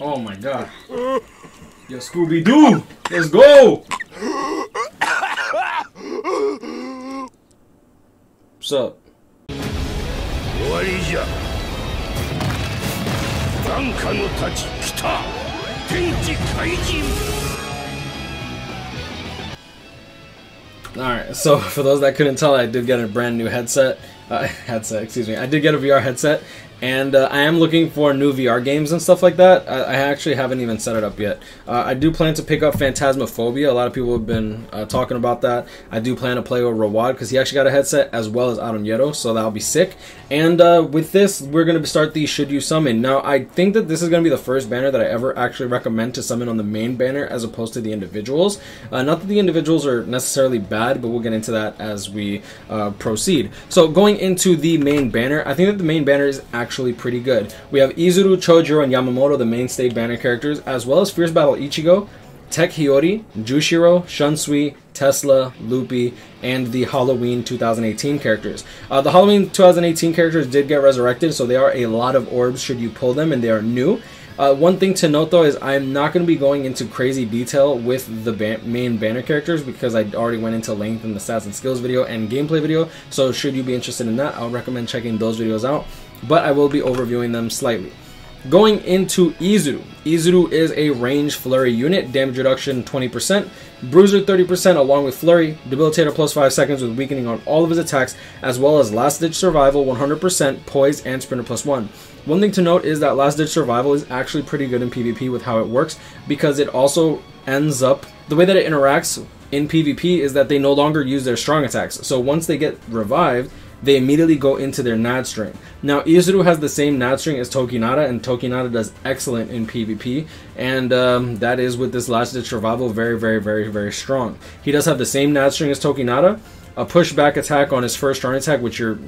Oh my god. Yo, Scooby Doo! Let's go! What's up? What is ya? Danka no Tachi Kita! Alright, so for those that couldn't tell, I did get a brand new headset. Uh, headset, excuse me. I did get a VR headset, and uh, I am looking for new VR games and stuff like that. I, I actually haven't even set it up yet. Uh, I do plan to pick up Phantasmophobia. A lot of people have been uh, talking about that. I do plan to play with Rawad because he actually got a headset as well as Aron so that'll be sick. And uh, with this, we're going to start the Should You Summon. Now, I think that this is going to be the first banner that I ever actually recommend to summon on the main banner as opposed to the individuals. Uh, not that the individuals are necessarily bad, but we'll get into that as we uh, proceed. So, going into the main banner, I think that the main banner is actually pretty good. We have Izuru, Chojiro, and Yamamoto, the mainstay banner characters, as well as Fierce Battle Ichigo, Tech Hiyori, Jushiro, Shunsui, Tesla, Luppi, and the Halloween 2018 characters. Uh, the Halloween 2018 characters did get resurrected, so they are a lot of orbs should you pull them, and they are new. Uh, one thing to note though is I'm not going to be going into crazy detail with the main banner characters because I already went into length in the stats and skills video and gameplay video. So should you be interested in that, I would recommend checking those videos out. But I will be overviewing them slightly. Going into Izuru. Izuru is a range flurry unit, damage reduction 20%, bruiser 30% along with flurry, debilitator plus 5 seconds with weakening on all of his attacks, as well as last ditch survival 100%, poise, and sprinter plus 1. One thing to note is that last ditch survival is actually pretty good in PvP with how it works because it also ends up the way that it interacts in PvP is that they no longer use their strong attacks. So once they get revived, they immediately go into their Nad string. Now, Izuru has the same Nad string as Tokinada, and Tokinada does excellent in PvP, and um, that is with this last ditch Revival very, very, very, very strong. He does have the same Nad string as Tokinada, a pushback attack on his first strong attack, which you're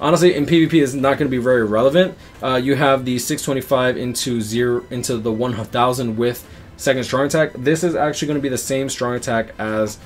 honestly in PvP is not going to be very relevant. Uh, you have the 625 into zero into the 1000 with second strong attack. This is actually going to be the same strong attack as,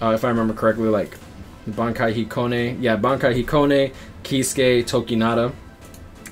uh, if I remember correctly, like Bankai Hikone. Yeah, Bankai Hikone, Kisuke, Tokinada.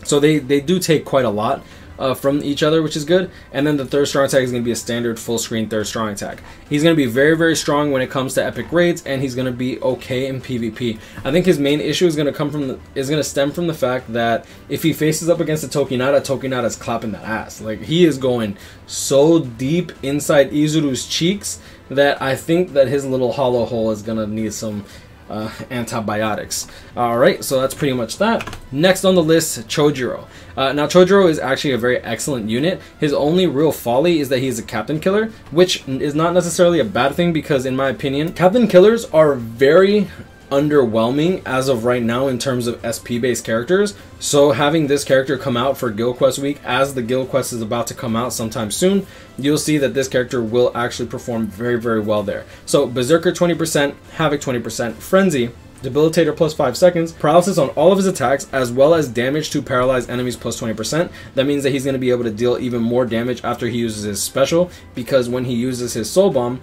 So they, they do take quite a lot uh, from each other, which is good. And then the third strong attack is going to be a standard full screen third strong attack. He's going to be very, very strong when it comes to epic raids, and he's going to be okay in PvP. I think his main issue is going to come from the, is going to stem from the fact that if he faces up against a Tokinada, Tokinada is clapping that ass. Like he is going so deep inside Izuru's cheeks that I think that his little hollow hole is going to need some uh, antibiotics. All right, so that's pretty much that. Next on the list, Chojiro. Uh, now, Chojiro is actually a very excellent unit. His only real folly is that he's a captain killer, which is not necessarily a bad thing because, in my opinion, captain killers are very underwhelming as of right now in terms of SP based characters. So having this character come out for Guild Quest week as the Guild Quest is about to come out sometime soon, you'll see that this character will actually perform very very well there. So Berserker 20%, Havoc 20%, Frenzy Debilitator plus 5 seconds, paralysis on all of his attacks, as well as damage to paralyzed enemies plus 20%. That means that he's going to be able to deal even more damage after he uses his special, because when he uses his Soul Bomb,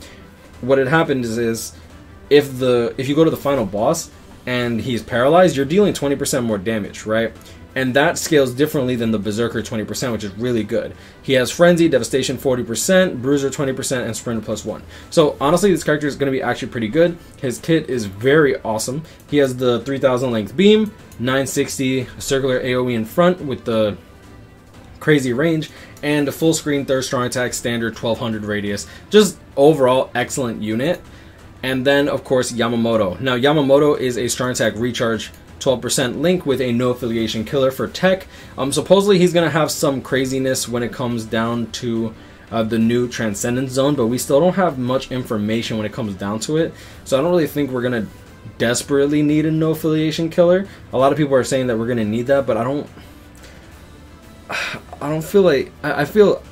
what had happened is, is if the if you go to the final boss and he's paralyzed, you're dealing 20% more damage, right? And that scales differently than the Berserker 20%, which is really good. He has Frenzy, Devastation 40%, Bruiser 20%, and Sprinter plus 1. So honestly, this character is going to be actually pretty good. His kit is very awesome. He has the 3000 length beam, 960 circular AoE in front with the crazy range, and a full screen third strong attack standard 1200 radius. Just overall excellent unit. And then, of course, Yamamoto. Now, Yamamoto is a strong attack recharge 12% link with a no affiliation killer for tech. Um, supposedly, he's going to have some craziness when it comes down to uh, the new Transcendence Zone, but we still don't have much information when it comes down to it. So I don't really think we're going to desperately need a no affiliation killer. A lot of people are saying that we're going to need that, but I don't. I don't feel like I, I feel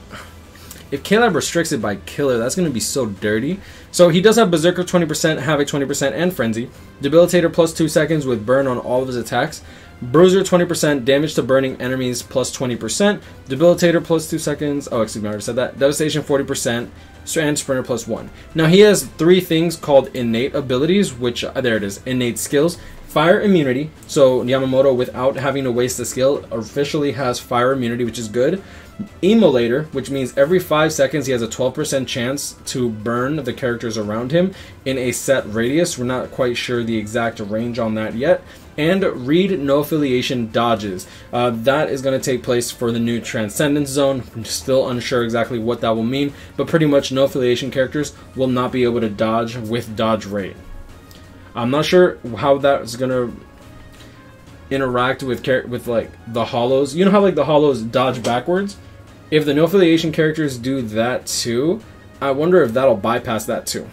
if KLab restricts it by killer, that's going to be so dirty. So he does have Berserker 20%, Havoc 20%, and Frenzy. Debilitator plus 2 seconds with burn on all of his attacks. Bruiser 20%, damage to burning enemies plus 20%. Debilitator plus 2 seconds. Oh, excuse me, I already said that. Devastation 40%. And Sprinter plus 1. Now he has three things called innate abilities, which, uh, there it is, innate skills. Fire immunity. So Yamamoto, without having to waste the skill, officially has fire immunity, which is good. Immolator, which means every 5 seconds he has a 12% chance to burn the characters around him in a set radius. We're not quite sure the exact range on that yet. And read no affiliation dodges. Uh, that is going to take place for the new Transcendence Zone. I'm still unsure exactly what that will mean, but pretty much no affiliation characters will not be able to dodge with dodge rate. I'm not sure how that's going to interact with with like the hollows. You know how like the hollows dodge backwards? If the no affiliation characters do that too, I wonder if that'll bypass that too.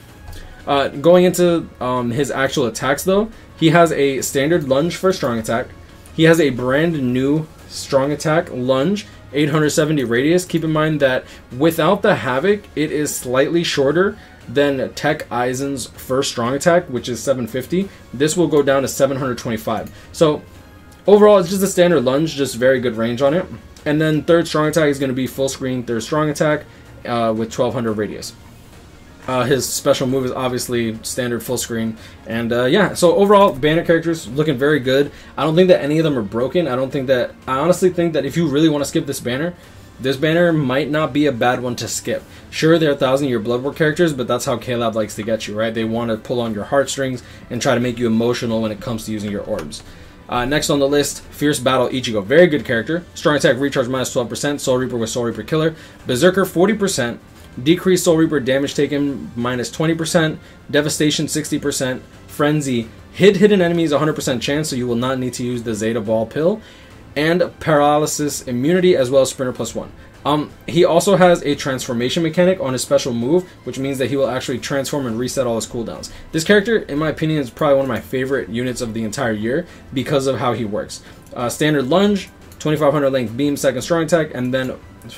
Uh, going into um, his actual attacks though, he has a standard lunge for strong attack. He has a brand new strong attack lunge, 870 radius. Keep in mind that without the havoc, it is slightly shorter than Tech Aizen's first strong attack, which is 750. This will go down to 725. So overall, it's just a standard lunge, just very good range on it. And then third strong attack is going to be full screen third strong attack uh, with 1200 radius. Uh, his special move is obviously standard full screen, and uh, yeah. So overall, banner characters looking very good. I don't think that any of them are broken. I don't think that. I honestly think that if you really want to skip this banner, this banner might not be a bad one to skip. Sure, they're thousand year Blood War characters, but that's how KLab likes to get you, right? They want to pull on your heartstrings and try to make you emotional when it comes to using your orbs. Uh, next on the list, Fierce Battle Ichigo. Very good character. Strong attack recharge minus 12%. Soul Reaper with Soul Reaper Killer. Berserker 40%. Decrease Soul Reaper damage taken minus 20%. Devastation 60%. Frenzy. Hit hidden enemies 100% chance, so you will not need to use the Zeta Ball pill. And Paralysis Immunity as well as Sprinter plus 1. Um, he also has a transformation mechanic on his special move, which means that he will actually transform and reset all his cooldowns. This character, in my opinion, is probably one of my favorite units of the entire year because of how he works. Uh, standard lunge, 2500 length beam, second strong attack, and then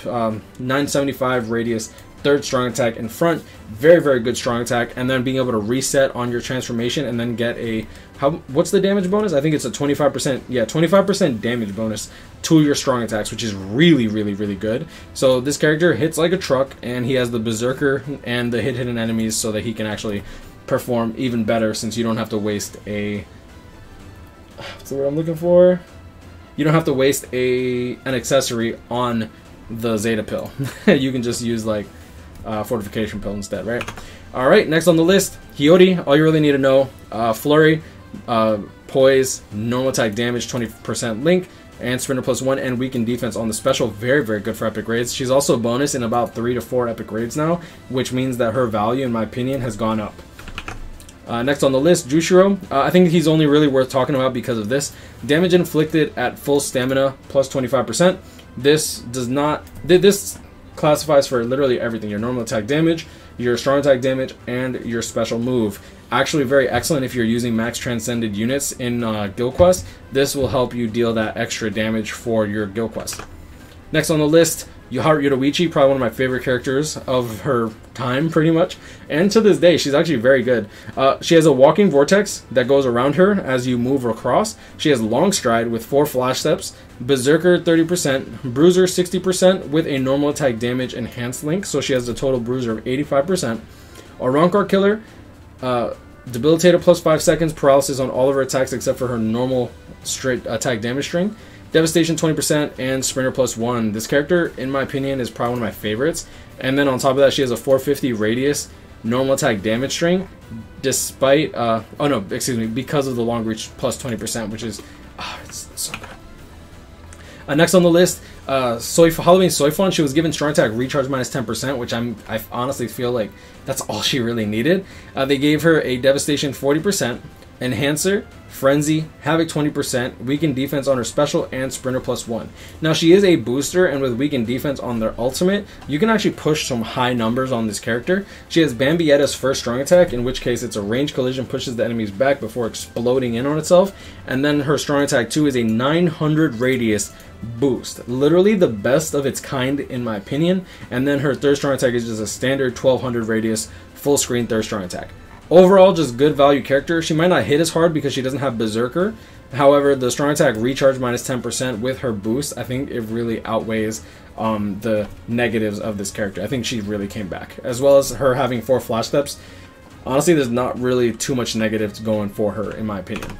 um, 975 radius third strong attack in front. Very, very good strong attack. And then being able to reset on your transformation and then get a how what's the damage bonus? I think it's a 25%, yeah, 25% damage bonus to your strong attacks, which is really, really, really good. So this character hits like a truck and he has the berserker and the hit hidden enemies so that he can actually perform even better since you don't have to waste a what's the word I'm looking for? You don't have to waste a an accessory on the Zeta pill. you can just use like uh, fortification pill instead, right? All right, next on the list, Hiyori. All you really need to know: uh, flurry, uh, poise, normal attack damage, 20% link, and sprinter plus one, and weaken defense on the special. Very, very good for epic raids. She's also bonus in about three to four epic raids now, which means that her value, in my opinion, has gone up. Uh, next on the list, Jushiro. Uh, I think he's only really worth talking about because of this. Damage inflicted at full stamina plus 25%. This does not. This classifies for literally everything your normal attack damage, your strong attack damage, and your special move. Actually, very excellent if you're using max transcended units in uh, Guild Quest. This will help you deal that extra damage for your Guild Quest. Next on the list, Haru Yoruichi, probably one of my favorite characters of her time, pretty much. And to this day, she's actually very good. Uh, she has a walking vortex that goes around her as you move across. She has long stride with four flash steps, berserker 30%, bruiser 60% with a normal attack damage enhanced link, so she has a total bruiser of 85%. An Arrancar killer, uh, debilitator plus 5 seconds, paralysis on all of her attacks except for her normal straight attack damage string. Devastation 20% and Sprinter plus 1. This character, in my opinion, is probably one of my favorites. And then on top of that, she has a 450 radius normal attack damage string, despite, uh, oh no, excuse me, because of the long reach plus 20%, which is, oh, it's so good. Uh, next on the list, uh, Soy Halloween Soifon. She was given strong attack recharge minus 10%, which I'm I honestly feel like that's all she really needed. Uh, they gave her a devastation 40%, Enhancer, Frenzy, Havoc 20%, Weaken Defense on her special, and Sprinter plus 1. Now, she is a booster, and with Weaken Defense on their ultimate, you can actually push some high numbers on this character. She has Bambietta's first strong attack, in which case it's a range collision, pushes the enemies back before exploding in on itself, and then her strong attack 2 is a 900 radius boost. Literally the best of its kind, in my opinion, and then her third strong attack is just a standard 1200 radius, full screen third strong attack. Overall, just good value character. She might not hit as hard because she doesn't have Berserker. However, the strong attack recharge minus 10% with her boost, I think it really outweighs um, the negatives of this character. I think she really came back. As well as her having four flash steps. Honestly, there's not really too much negatives going for her, in my opinion.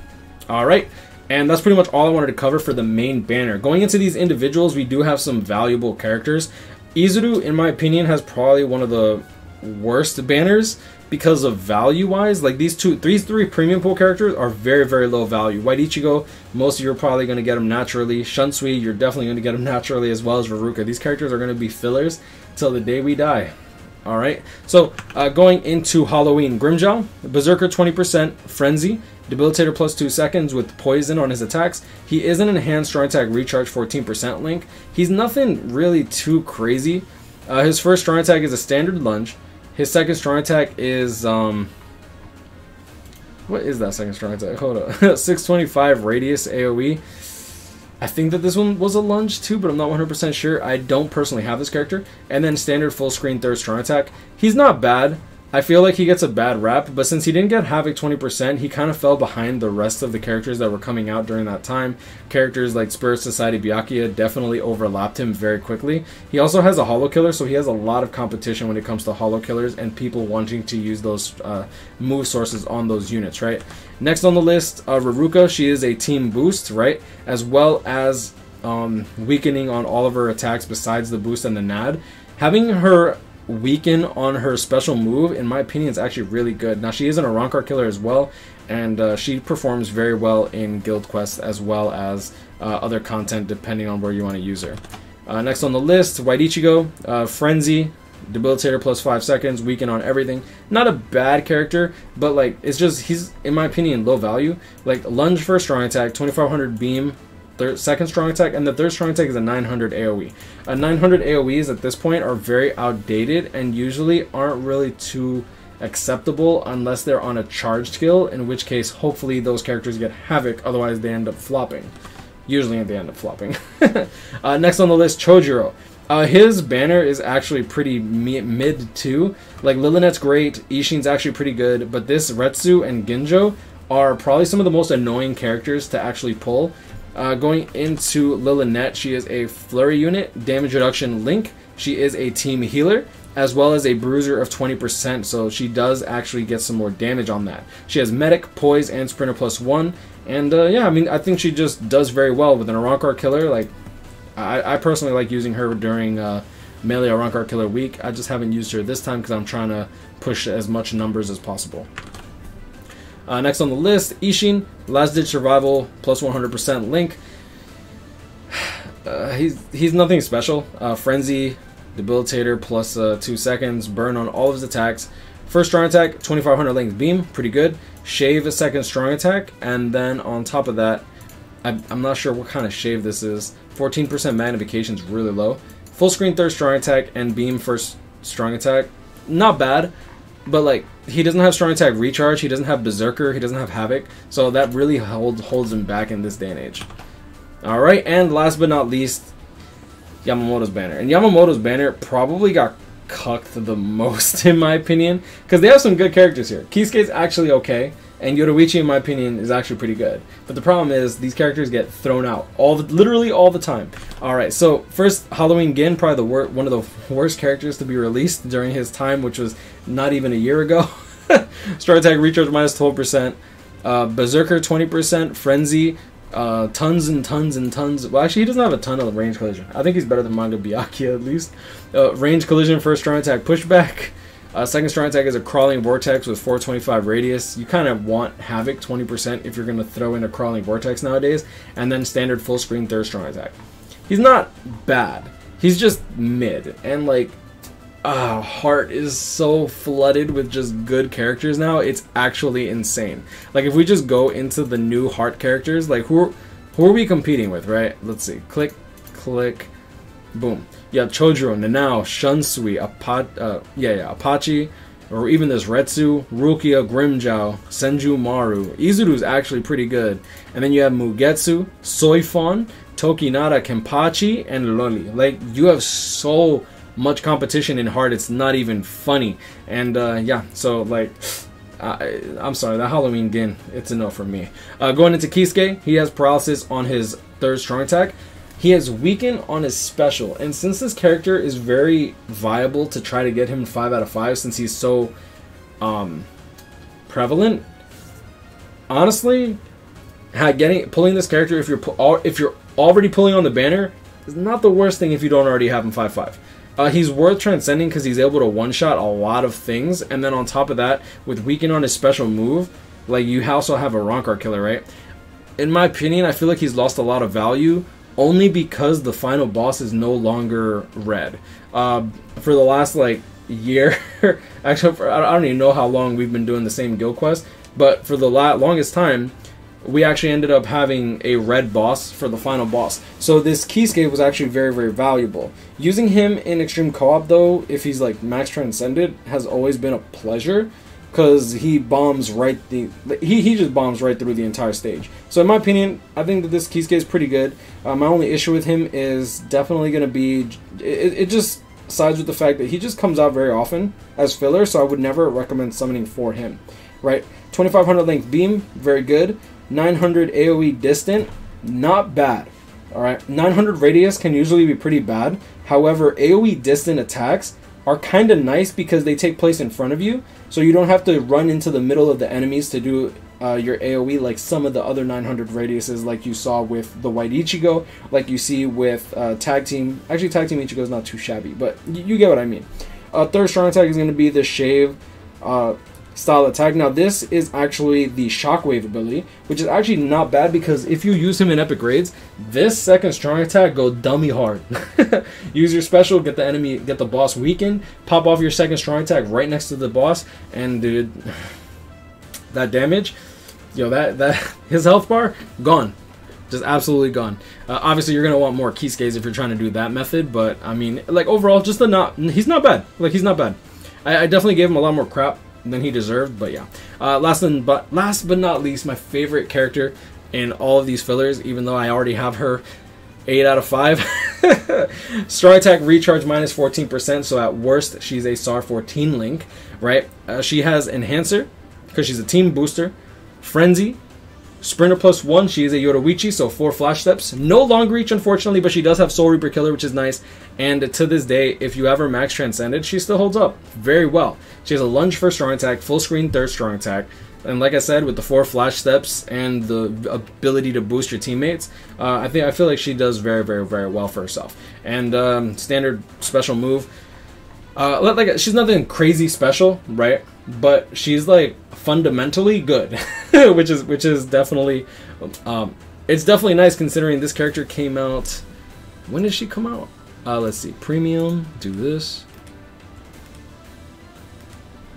Alright, And that's pretty much all I wanted to cover for the main banner. Going into these individuals, we do have some valuable characters. Izuru, in my opinion, has probably one of the worst banners because of value wise. Like these two, these three premium pool characters are very, very low value. White Ichigo, most of you are probably going to get them naturally. Shunsui, you're definitely going to get them naturally, as well as Veruca. These characters are going to be fillers till the day we die. All right. So uh, going into Halloween, Grimmjow, Berserker 20%, Frenzy, Debilitator plus 2 seconds with poison on his attacks. He is an enhanced strong attack recharge 14% link. He's nothing really too crazy. Uh, his first strong attack is a standard lunge. His second strong attack is um what is that second strong attack? Hold up. 625 radius AoE. I think that this one was a lunge too, but I'm not 100% sure. I don't personally have this character. And then standard full screen third strong attack. He's not bad. I feel like he gets a bad rap, but since he didn't get Havoc 20%, he kind of fell behind the rest of the characters that were coming out during that time. Characters like Spirit Society Byakuya definitely overlapped him very quickly. He also has a Hollow Killer, so he has a lot of competition when it comes to Hollow Killers and people wanting to use those uh, move sources on those units, right? Next on the list, uh, Raruka. She is a team boost, right? As well as um, weakening on all of her attacks besides the boost and the NAD. Having her weaken on her special move, in my opinion, is actually really good. Now, she is an Arrancar killer as well, and uh, she performs very well in Guild Quest as well as uh, other content depending on where you want to use her. Uh, next on the list, White Ichigo, uh, Frenzy, Debilitator plus 5 seconds, weaken on everything. Not a bad character, but like, it's just, he's, in my opinion, low value. Like, Lunge for a strong attack, 2500 beam, third, second strong attack, and the third strong attack is a 900 AoE. A 900 AoEs at this point are very outdated and usually aren't really too acceptable unless they're on a charged skill, in which case, hopefully, those characters get Havoc, otherwise, they end up flopping. Usually, they end up flopping. uh, next on the list, Chojiro. Uh, his banner is actually pretty mid too. Like Lilinette's great, Ishin's actually pretty good, but this Retsu and Ginjo are probably some of the most annoying characters to actually pull. Uh, going into Lilinette, she is a flurry unit, damage reduction link. She is a team healer, as well as a bruiser of 20%, so she does actually get some more damage on that. She has medic, poise, and sprinter plus one. And uh, yeah, I mean, I think she just does very well with an Arrancar killer. Like, I, I personally like using her during uh, melee Arrancar killer week. I just haven't used her this time because I'm trying to push as much numbers as possible. Uh, next on the list, Ishin, Last Ditch Survival, plus 100% Link. Uh, he's he's nothing special. Uh, Frenzy, Debilitator, plus, uh, 2 seconds, burn on all of his attacks. First strong attack, 2500 length beam, pretty good. Shave a second strong attack, and then on top of that, I, I'm not sure what kind of shave this is. 14% magnification is really low. Full screen third strong attack and beam first strong attack, not bad but like he doesn't have strong attack recharge, he doesn't have berserker, he doesn't have havoc, so that really hold, holds him back in this day and age. All right, and last but not least, Yamamoto's banner. And Yamamoto's banner probably got cucked the most in my opinion because they have some good characters here. Kisuke's actually okay. And Yoruichi, in my opinion, is actually pretty good. But the problem is these characters get thrown out all the, literally all the time. All right, so first Halloween Gin, probably the wor- one of the worst characters to be released during his time, which was not even a year ago. Strong attack recharge minus twelve percent. Uh, Berserker twenty percent. Frenzy. Uh, tons and tons and tons. Well, actually, he doesn't have a ton of range collision. I think he's better than Manga Byakuya at least. Uh, range collision first strong attack pushback. Uh, second strong attack is a crawling vortex with 425 radius. You kind of want havoc 20% if you're going to throw in a crawling vortex nowadays, and then standard full screen third strong attack. He's not bad. He's just mid, and like, ah, Heart is so flooded with just good characters now. It's actually insane. Like if we just go into the new Heart characters, like who who are we competing with, right? Let's see. Click, click, boom have Chojiro, Nanao, Shunsui, Apa- uh, yeah, yeah, Apache, or even this Retsu, Rukia, Grimmjow, Senjumaru. Izuru is actually pretty good. And then you have Mugetsu, Soifon, Tokinada, Kenpachi, and Loli. Like, you have so much competition in Heart, it's not even funny. And uh, yeah, so like. I, am sorry, that Halloween Gin, it's enough for me. Uh, going into Kisuke, he has paralysis on his third strong attack. He has weakened on his special, and since this character is very viable to try to get him 5 out of 5 since he's so um, prevalent, honestly, getting pulling this character if you're if you're already pulling on the banner is not the worst thing if you don't already have him five five. Uh, he's worth transcending because he's able to one shot a lot of things, and then on top of that, with weaken on his special move, like you also have an Arrancar killer, right? In my opinion, I feel like he's lost a lot of value only because the final boss is no longer red. Uh, for the last like year, actually, for, I don't even know how long we've been doing the same guild quest, but for the longest time, we actually ended up having a red boss for the final boss. So this Kisuke was actually very, very valuable. Using him in extreme co-op though, if he's like max transcended, has always been a pleasure because he bombs right the he, he just bombs right through the entire stage. So in my opinion, I think that this Kisuke is pretty good. Uh, my only issue with him is definitely going to be it, it just sides with the fact that he just comes out very often as filler, so I would never recommend summoning for him. Right, 2500 length beam, very good. 900 AoE distant, not bad. Alright, 900 radius can usually be pretty bad. However, AoE distant attacks are kind of nice because they take place in front of you, so you don't have to run into the middle of the enemies to do uh, your AoE like some of the other 900 radiuses, like you saw with the White Ichigo, like you see with uh, Tag Team. Actually, Tag Team Ichigo is not too shabby, but you get what I mean. Uh, third strong attack is going to be the Shave. Style attack. Now this is actually the shockwave ability, which is actually not bad because if you use him in epic raids, this second strong attack go dummy hard. use your special, get the enemy, get the boss weakened, pop off your second strong attack right next to the boss, and dude, that damage, yo, that that his health bar gone. Just absolutely gone. Uh, obviously, you're gonna want more Kisukes if you're trying to do that method, but I mean, like overall, just the not. He's not bad. Like he's not bad. I, I definitely gave him a lot more crap than he deserved, but yeah. Uh, last and but last but not least, my favorite character in all of these fillers, even though I already have her eight out of five. Strong attack recharge minus 14%, so at worst she's a SAR 14 link, right? Uh, she has enhancer because she's a team booster, frenzy, Sprinter plus one, she is a Yoruichi, so four flash steps. No long reach, unfortunately, but she does have Soul Reaper Killer, which is nice. And to this day, if you have her max transcended, she still holds up very well. She has a lunge for strong attack, full screen third strong attack. And like I said, with the four flash steps and the ability to boost your teammates, uh, I think I feel like she does very, very, very well for herself. And um, standard special move, uh, like she's nothing crazy special, right? But she's like fundamentally good, which is which is definitely, um, it's definitely nice considering this character came out. When did she come out? Uh, let's see, premium. Do this.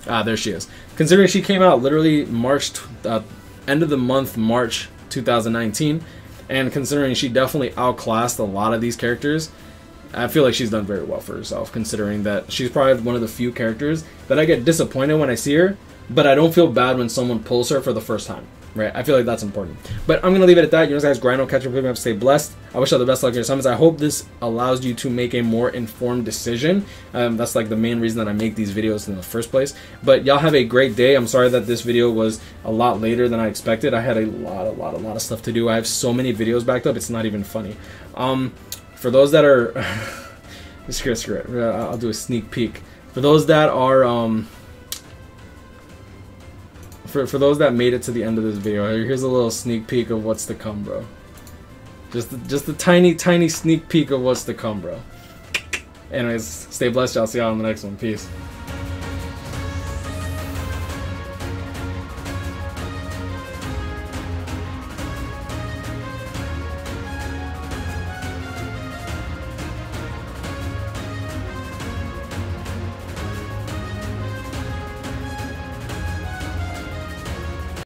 Ah, there she is. Considering she came out literally March, uh, end of the month, March 2019, and considering she definitely outclassed a lot of these characters, I feel like she's done very well for herself, considering that she's probably one of the few characters that I get disappointed when I see her, but I don't feel bad when someone pulls her for the first time. Right? I feel like that's important. But I'm gonna leave it at that. You guys, grind on, catch up, up, stay blessed. I wish you all the best luck in your summons. I hope this allows you to make a more informed decision. Um, that's like the main reason that I make these videos in the first place. But y'all have a great day. I'm sorry that this video was a lot later than I expected. I had a lot, a lot, a lot of stuff to do. I have so many videos backed up. It's not even funny. Um, for those that are screw it, screw it. I'll do a sneak peek. For those that are um for for those that made it to the end of this video, here's a little sneak peek of what's to come, bro. Just just a tiny tiny sneak peek of what's to come, bro. Anyways, stay blessed. I'll see y'all on the next one. Peace.